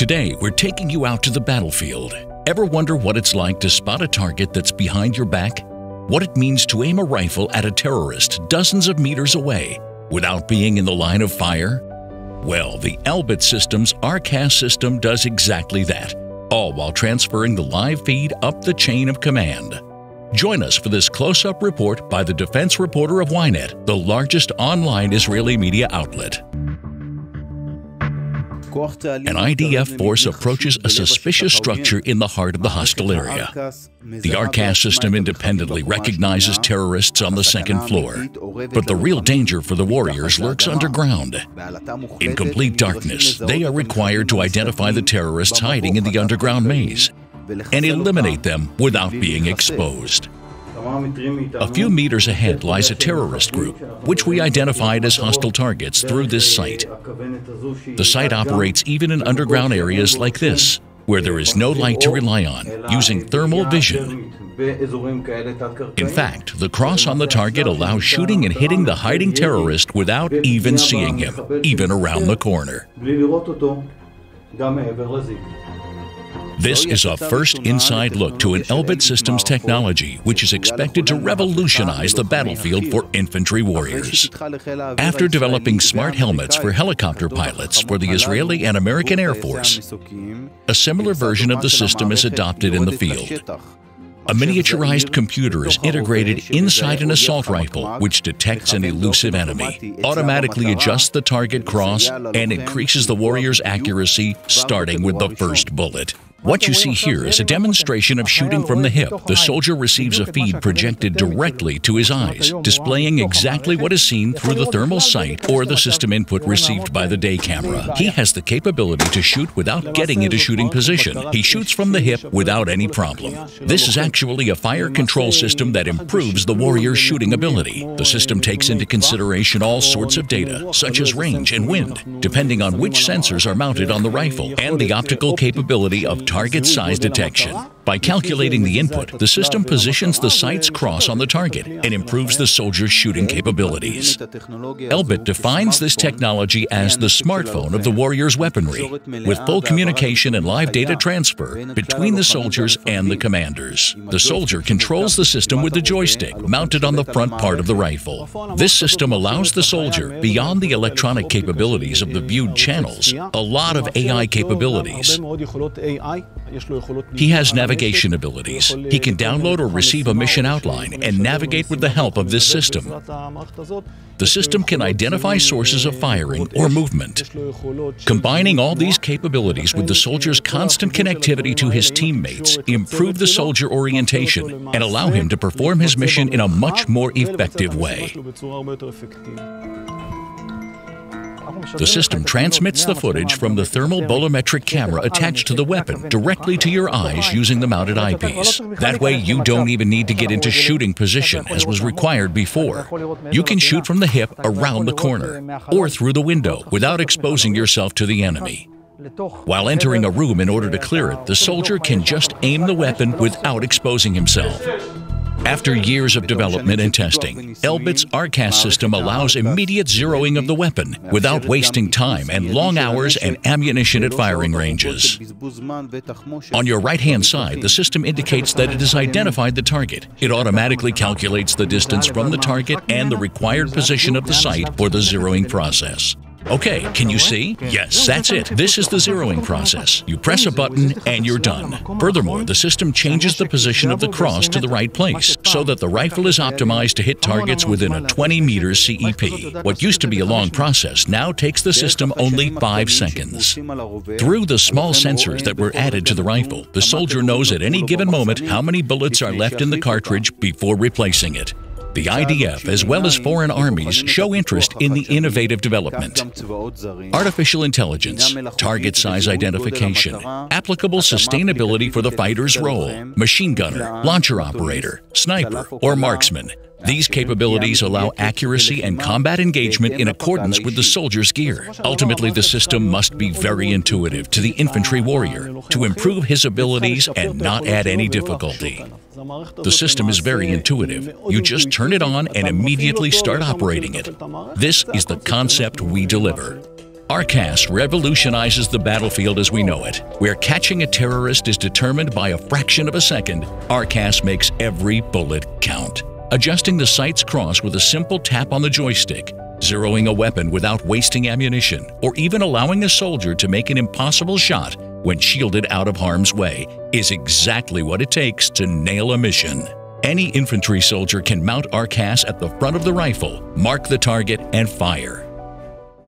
Today, we're taking you out to the battlefield. Ever wonder what it's like to spot a target that's behind your back? What it means to aim a rifle at a terrorist dozens of meters away without being in the line of fire? Well, the Elbit Systems ARCAS system does exactly that, all while transferring the live feed up the chain of command. Join us for this close-up report by the Defense Reporter of Ynet, the largest online Israeli media outlet. An IDF force approaches a suspicious structure in the heart of the hostile area. The ARCAS system independently recognizes terrorists on the second floor, but the real danger for the warriors lurks underground. In complete darkness, they are required to identify the terrorists hiding in the underground maze and eliminate them without being exposed. A few meters ahead lies a terrorist group, which we identified as hostile targets through this sight. The sight operates even in underground areas like this, where there is no light to rely on, using thermal vision. In fact, the cross on the target allows shooting and hitting the hiding terrorist without even seeing him, even around the corner. This is a first inside look to an Elbit Systems technology which is expected to revolutionize the battlefield for infantry warriors. After developing smart helmets for helicopter pilots for the Israeli and American Air Force, a similar version of the system is adopted in the field. A miniaturized computer is integrated inside an assault rifle, which detects an elusive enemy, automatically adjusts the target cross, and increases the warrior's accuracy starting with the first bullet. What you see here is a demonstration of shooting from the hip. The soldier receives a feed projected directly to his eyes, displaying exactly what is seen through the thermal sight or the system input received by the day camera. He has the capability to shoot without getting into shooting position. He shoots from the hip without any problem. This is actually a fire control system that improves the warrior's shooting ability. The system takes into consideration all sorts of data, such as range and wind, depending on which sensors are mounted on the rifle, and the optical capability of target size detection. By calculating the input, the system positions the sight's cross on the target and improves the soldier's shooting capabilities. Elbit defines this technology as the smartphone of the warrior's weaponry, with full communication and live data transfer between the soldiers and the commanders. The soldier controls the system with the joystick mounted on the front part of the rifle. This system allows the soldier, beyond the electronic capabilities of the viewed channels, a lot of AI capabilities. He has navigation abilities. He can download or receive a mission outline and navigate with the help of this system. The system can identify sources of firing or movement. Combining all these capabilities with the soldier's constant connectivity to his teammates improve the soldier orientation and allow him to perform his mission in a much more effective way. The system transmits the footage from the thermal bolometric camera attached to the weapon directly to your eyes using the mounted eyepiece. That way, you don't even need to get into shooting position as was required before. You can shoot from the hip around the corner or through the window without exposing yourself to the enemy. While entering a room in order to clear it, the soldier can just aim the weapon without exposing himself. After years of development and testing, Elbit's ARCAS system allows immediate zeroing of the weapon without wasting time and long hours and ammunition at firing ranges. On your right-hand side, the system indicates that it has identified the target. It automatically calculates the distance from the target and the required position of the sight for the zeroing process. Okay, can you see? Yes, that's it. This is the zeroing process. You press a button and you're done. Furthermore, the system changes the position of the cross to the right place so that the rifle is optimized to hit targets within a 20 meters CEP. What used to be a long process now takes the system only 5 seconds. Through the small sensors that were added to the rifle, the soldier knows at any given moment how many bullets are left in the cartridge before replacing it. The IDF, as well as foreign armies, show interest in the innovative development. Artificial intelligence, target size identification, applicable sustainability for the fighter's role, machine gunner, launcher operator, sniper, or marksman. These capabilities allow accuracy and combat engagement in accordance with the soldier's gear. Ultimately, the system must be very intuitive to the infantry warrior to improve his abilities and not add any difficulty. The system is very intuitive. You just turn it on and immediately start operating it. This is the concept we deliver. ARCAS revolutionizes the battlefield as we know it. Where catching a terrorist is determined by a fraction of a second, ARCAS makes every bullet count. Adjusting the sight's cross with a simple tap on the joystick, zeroing a weapon without wasting ammunition, or even allowing a soldier to make an impossible shot when shielded out of harm's way is exactly what it takes to nail a mission. Any infantry soldier can mount ARCAS at the front of the rifle, mark the target, and fire.